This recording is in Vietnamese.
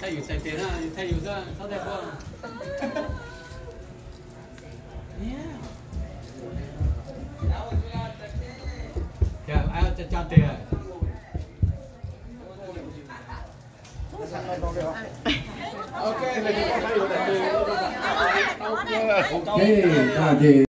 thay dù xài tiền á thay dù sao đẹp quá à. ta ok.